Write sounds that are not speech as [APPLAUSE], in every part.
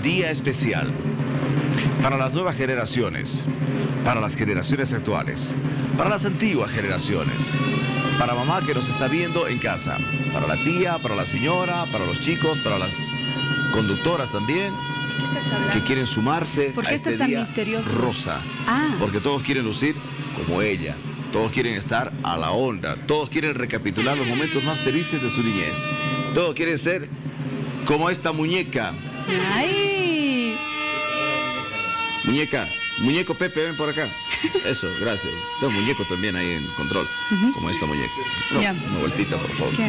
un día especial para las nuevas generaciones, para las generaciones actuales, para las antiguas generaciones, para mamá que nos está viendo en casa, para la tía, para la señora, para los chicos, para las conductoras también, ¿Qué estás hablando? que quieren sumarse ¿Por a qué este estás tan día misterioso? rosa. Ah. Porque todos quieren lucir como ella. Todos quieren estar a la onda. Todos quieren recapitular los momentos más felices de su niñez. Todos quieren ser como esta muñeca. ¡Ay! Muñeca, muñeco Pepe, ven por acá. Eso, gracias. Dos muñecos también ahí en control, como esta muñeca. No. Una vueltita, por favor. ¿Qué?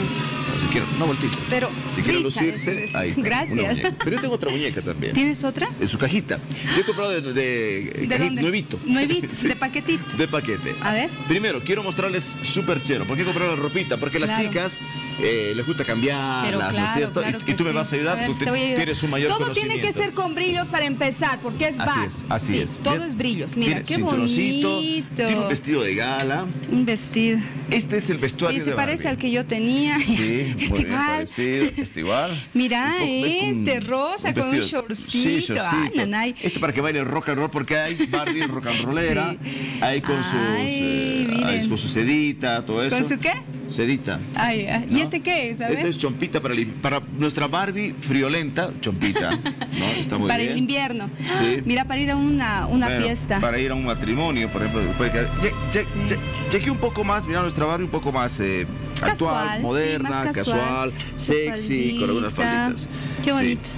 Si una vueltita. Pero, si quieren rica, lucirse, es- ahí está. Gracias. una. Pero yo tengo otra muñeca también. ¿Tienes otra? En su cajita. Yo he comprado de, de, ¿De cajita, dónde? nuevito. Nuevito, [LAUGHS] Sí. de paquetito. De paquete. A ver. Primero, quiero mostrarles súper chero. ¿Por qué comprar la ropita? Porque las Claro. chicas eh, les gusta cambiarlas, Pero ¿no es claro, cierto? claro y, tú me vas a ayudar, ver, tú te- a ayudar. tienes un mayor Todo conocimiento. tiene que ser con brillos para empezar, porque es Así bar. es, así Sí, es. todo Es brillos. Mira, Tiene qué bonito. Tiene un vestido de gala. Un vestido. Este es el vestuario Oye, se de parece al que yo tenía. Sí, [LAUGHS] es muy bien igual. parecido, está igual. Mira, poco- un- este rosa con un shortcito. Sí, nanay. Esto para que baile rock and roll, porque hay Barbie [LAUGHS] rock and rollera, ahí con sus, eh, ahí con su sedita, todo eso. ¿Con su qué? Sedita. Ay, ¿Y este qué es? Este es chompita para, el- para nuestra Barbie friolenta, chompita. ¿no? Está muy para bien. el invierno. Sí. Mira, para ir a una, una Bueno, fiesta. Para ir a un matrimonio, por ejemplo. Puede quedar- Che- che- Sí. che- cheque un poco más, mira nuestra Barbie un poco más eh, Casual, actual, moderna, casual, casual. sexy, con algunas faldita. falditas. Qué bonito.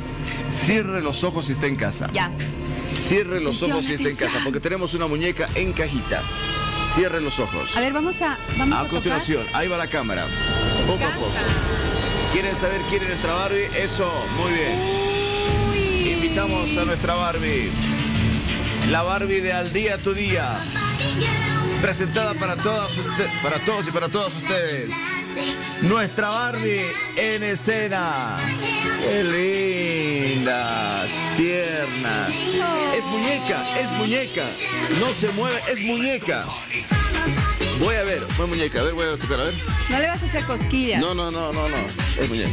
Cierre los ojos si está en casa. Ya. Cierre los ojos si está en casa, porque tenemos una muñeca en cajita. Cierre los ojos. A ver, vamos a. Vamos a, A continuación, ahí va la cámara. Poco a poco. ¿Quieren saber quién es nuestra Barbie? Eso, muy bien. Uy. Invitamos a nuestra Barbie. La Barbie de Al Día Tu Día. Presentada para, todas usted- para todos y para todas ustedes. Nuestra Barbie en escena. Qué linda, tierna. Es muñeca, es muñeca. No se mueve, es muñeca. Voy a ver, fue muñeca, a ver, voy a tocar, a ver. No le vas a hacer cosquillas. No, no, no, no, no. Es muñeca.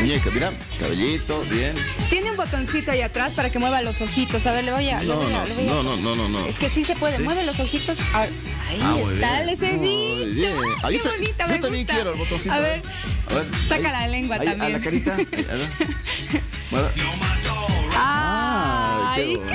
Muñeca, mira, cabellito, bien. Tiene un botoncito ahí atrás para que mueva los ojitos. A ver, le voy a. No, voy a- no, le voy a- no, no, no, no, no. Es que sí se puede. Sí. Mueve los ojitos. Ah, ahí Ah, está, les he dicho. Ahí qué bonita, Yo me también gusta. quiero el botoncito. A ver, A ver, Saca ahí. la lengua Ahí, también. A la carita. A ver. [LAUGHS] Mueve. Ay, qué.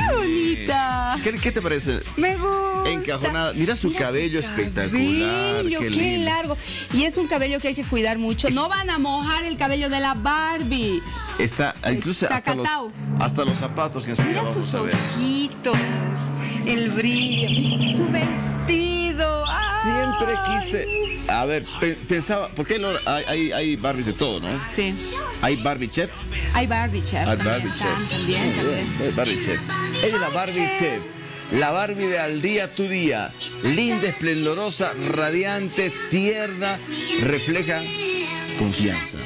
¿Qué, qué te parece? Me gusta. Encajonada. Mira su cabello espectacular, Cabello, qué qué, largo. Y es un cabello que hay que cuidar mucho. No van a mojar el cabello de la Barbie. Está incluso hasta los, hasta los zapatos que enseguida Mira sus ojitos, el brillo, su vestido. Siempre quise. A ver, pe- pensaba, porque hay, hay, hay Barbies de todo, ¿no? Sí. Hay Barbie Chef. Hay Barbie Chef. Hay Barbie Chef. tam- También, también. Barbie Chef. Ella es la Barbie Chef. La Barbie de al día tu día. Linda, esplendorosa, radiante, tierna, refleja confianza.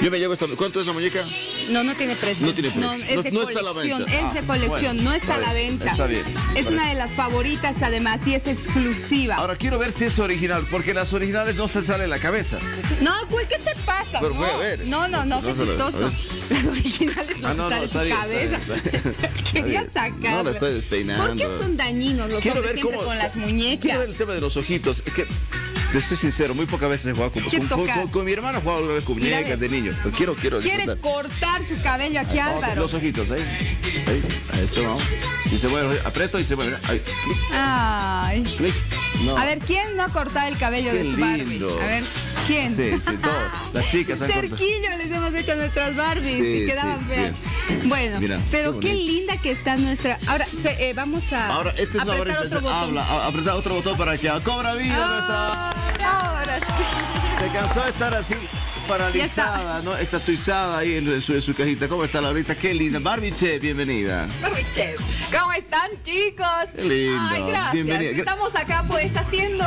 Yo me llevo esta. ¿Cuánto es la muñeca? No, no tiene precio. No tiene precio. es No- de no está a la venta. Es de colección, bueno, no está a la venta. está bien, Es una de las favoritas además y es exclusiva. Ahora quiero ver si es original, porque las originales no se sale la cabeza. No, güey, ¿qué te pasa? Pero no, voy a ver. no, no, no, qué chistoso. Las originales no, Ah, se sale su bien, cabeza. [LAUGHS] Quería sacar. No, la estoy despeinando. ¿Por qué son dañinos los Quiero hombres ver siempre cómo. con las Quiero ver muñecas? el tema de los ojitos. Es que. Te soy sincero, muy pocas veces he jugado con, ¿Quién con, con- con- mi hermano he jugado una vez con muñecas de niño. Pero quiero, quiero Quiere disfrutar. cortar su cabello aquí, Vamos Álvaro. Los ojitos, ahí. Ahí. A eso vamos. Y se mueve. Aprieto y se mueve. Ahí. Clic, Ay. clic. No. A ver, ¿quién no ha cortado el cabello Qué de su Barbie? lindo. A ver, ¿quién? Sí, sí, todo. Las chicas [LAUGHS] han cortado. Cerquillo les hemos hecho a nuestras Barbies Sí, y quedaban sí, feas. [LAUGHS] Bueno, Mira, pero qué qué, linda que está nuestra. Ahora se- eh, vamos a Ahora, este es apretar hora otro botón. Habla, apretar otro botón para que cobra vida nuestra. Ahora, ahora sí. Se cansó de estar así paralizada, ¿no? Estatuizada ahí en su, en su cajita. ¿Cómo está Laurita? Qué linda. Barbie Che, bienvenida. Barbie Chef. ¿Cómo están, chicos? Qué lindo. Ay, gracias. Bienvenida. Estamos acá, pues, haciendo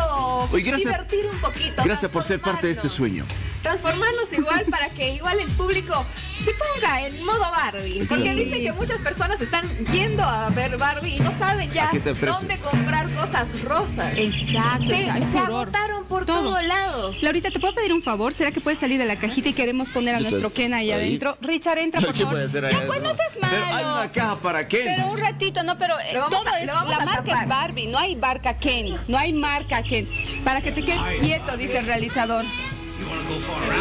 Oye, gracias- divertir un poquito. Gracias por ser parte de este sueño. Transformarnos igual para que igual el público se ponga en modo Barbie. Porque dicen que muchas personas están yendo a ver Barbie y no saben ya está dónde comprar cosas rosas. Exacto, Se, se agotaron por Todo. todo lado. Laurita, ¿te puedo pedir un favor? ¿Será que puedes salir de la la cajita y queremos poner a nuestro Ken ahí ahí. adentro. Richard, entra, [LAUGHS] por ¿Qué favor. puede ser ahí Ya, pues no seas malo. Pero hay una caja para Ken. Pero un ratito, no, pero eh, todo a- es, la marca tapar. es Barbie, no hay marca Ken, no hay marca Ken. Para que te quedes quieto, dice el realizador.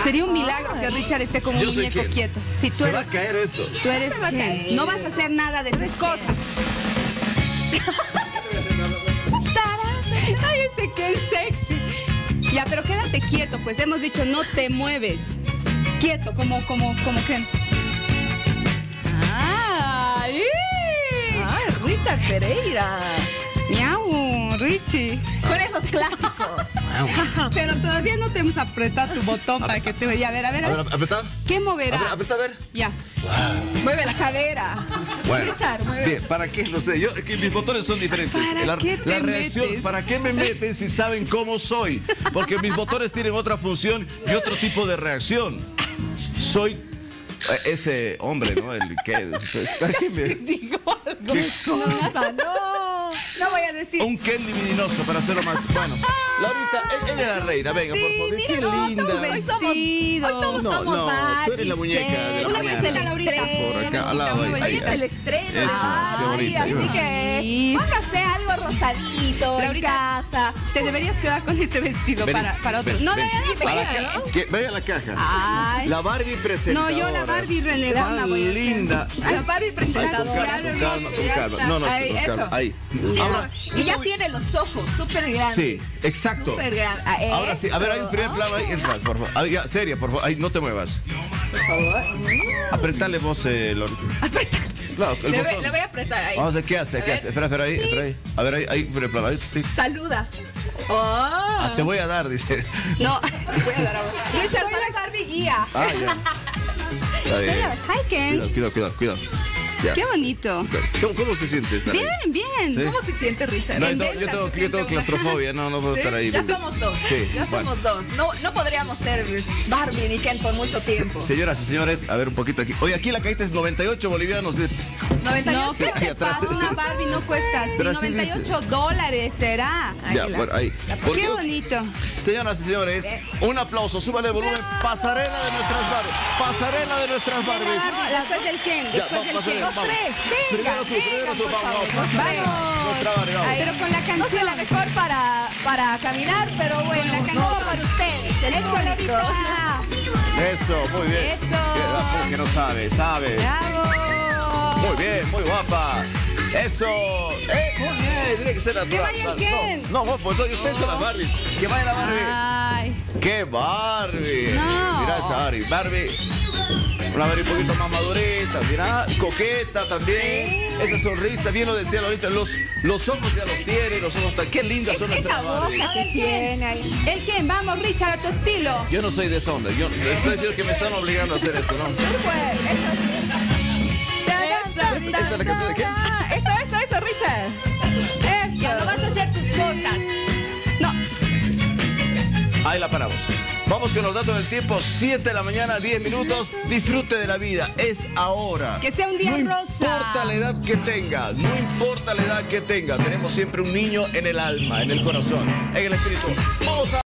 Sería un milagro que Richard esté como Yo un muñeco Ken. quieto. Si tú Se eres, va a caer esto. tú eres Ken, caer. no vas a hacer nada de tus cosas. [LAUGHS] Ay, ese Ken. Ya, pero quédate quieto, pues hemos dicho no te mueves. Quieto, como, como, como Ken. ¡Ay! Ay, Richard Pereira. Miau, Richie. Con esos clásicos. [LAUGHS] Pero todavía no te hemos apretado tu botón para que te vaya. A ver, a ver, A a ver. ¿Qué A moverá? ver, apretá, a ver. Ya. Mueve la cadera. Bueno, Richard, mueve. bien, ¿para qué? No sé, yo, que mis botones son diferentes. ¿Para la, qué te la reacción, metes? ¿para qué me meten si saben cómo soy? Porque mis botones tienen otra función y otro tipo de reacción. Soy eh, ese hombre, ¿no? El que... [LAUGHS] ¿para qué me- Digo algo. qué- Ah, no. No voy a decir. un Ken libidinoso para hacerlo más... Bueno, [LAUGHS] Laurita, ella es la reina, venga, por favor. mira, Qué no, linda. todos hoy somos-. Hoy todos No, somos no, tú eres la muñeca de la Una mañana. vez en la Laurita. Por acá, al lado, ahí, es ahí. el estreno. Eso, qué bonito. Ay, así que póngase algo rosadito en casa. Te deberías quedar con este vestido Ven, para, para otro. ven, no, ven. no, no, Vaya a la caja. Ay. La Barbie presentadora. No, yo la Barbie renegona voy a linda. La Barbie presentadora. calma, con calma, con calma. No, no, con calma. Ahí. Ahora, Y ya tiene los ojos súper grandes. sí, exacto. Súper grandes. Ah, Ahora sí, a ver, hay un primer plano ahí. Entra, por favor. Ah, ya, seria, por favor. Ahí, no te muevas. Por favor. Apretale vos, eh, Lorita. Claro, el Le voy, le voy a apretar ahí. Vamos a ver qué hace, A qué ver. hace. Espera, espera, ahí, espera ahí. A ver, ahí, ahí, primer plano. Ahí, sí. Saluda. Oh. Ah, te voy a dar, dice. No. [LAUGHS] Voy a dar ahora. [LAUGHS] Richard, soy la Barbie guía. Ah, ya. [LAUGHS] Está bien. Cuidado, cuidado, cuidado, cuidado. Ya. Qué bonito. ¿Cómo, cómo se siente estar ahí? Bien, bien. Sí. ¿Cómo se siente Richard? No, yo, tengo, yo claustrofobia, no, no puedo Sí, estar ahí. Ya somos dos. Sí, ya bueno. somos dos. No, no podríamos ser Barbie ni Ken por mucho tiempo. Señoras y señores, a ver un poquito aquí. Oye, aquí la cajita es 98 bolivianos. de- 98. No, ¿qué te pasa? Una Barbie no cuesta así. Pero así 98 dólares será. Ya, la- ahí. ¿Por Qué qué? bonito. Señoras y señores, un aplauso, súbale el volumen. Pasarela de nuestras Barbies. Pasarela de nuestras Barbies. Barbie, después del Ken. Después del Ken. Primero tú, primero tú, vamos, vamos. Pero con la canción. la mejor para, para caminar, pero bueno, la canción. para ustedes. Eso, muy bien. Eso. Ah, que no sabe, sabe. Bravo. Muy bien, muy guapa. Eso. Eh, muy bien, tiene que ser natural. el Ken. No, no, pues no, ustedes son las Barbies. Que vaya la Barbie. Ay. ¡Qué Barbie! No. Mira esa Barbie. Barbie. Una Barbie un poquito más madurita, mira, coqueta también. Esa sonrisa, bien lo decía ahorita, los, los ojos ya los tiene, los ojos tan... ¡Qué lindas son nuestras Barbies! que tiene ahí. El Ken, vamos, Richard, a tu estilo. Yo no soy de esa onda, yo estoy diciendo que me están obligando a hacer esto, ¿no? Esta, ¿Esta es la canción de qué? Eso, eso, eso, Richard. Ya no vas a hacer tus cosas. No, Ahí la paramos. Vamos con los datos del tiempo, 7 de la mañana, 10 minutos. Disfrute de la vida, es ahora. Que sea un día no rosa. importa la edad que tenga, no importa la edad que tenga, tenemos siempre un niño en el alma, en el corazón, en el espíritu. Vamos a